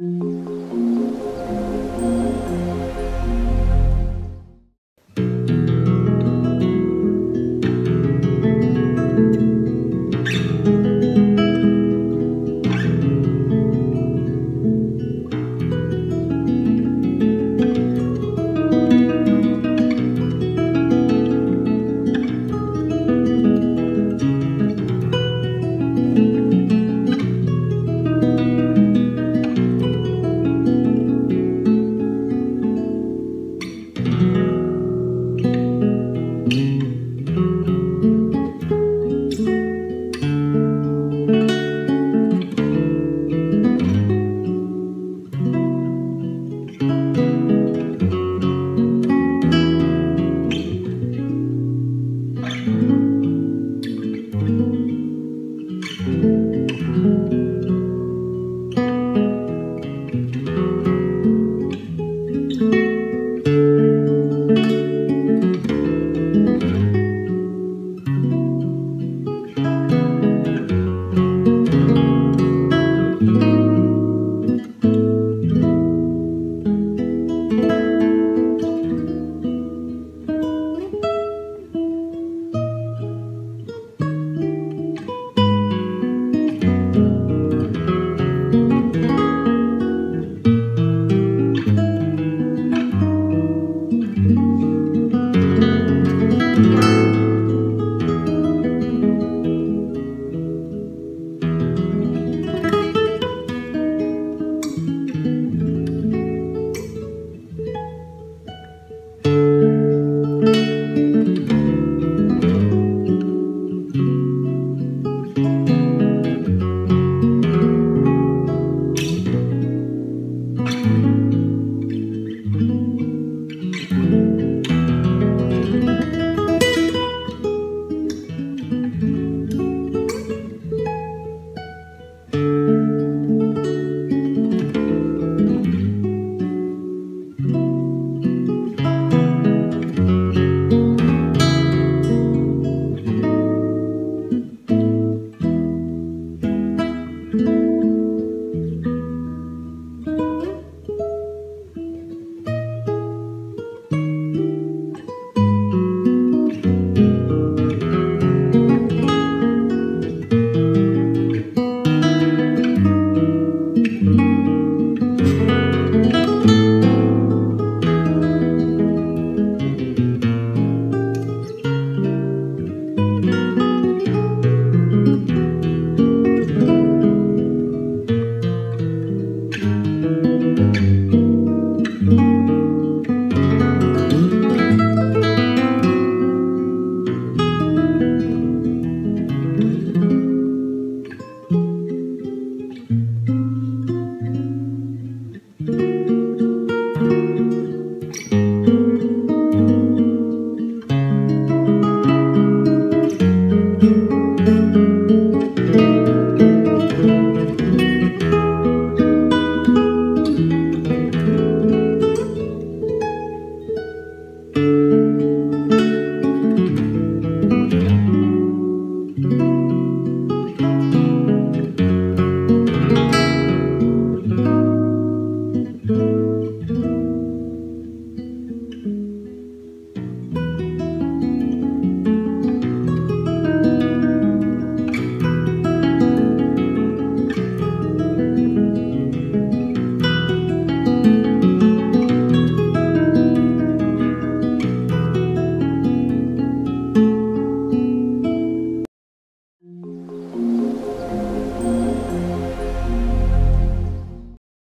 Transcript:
Mm-hmm.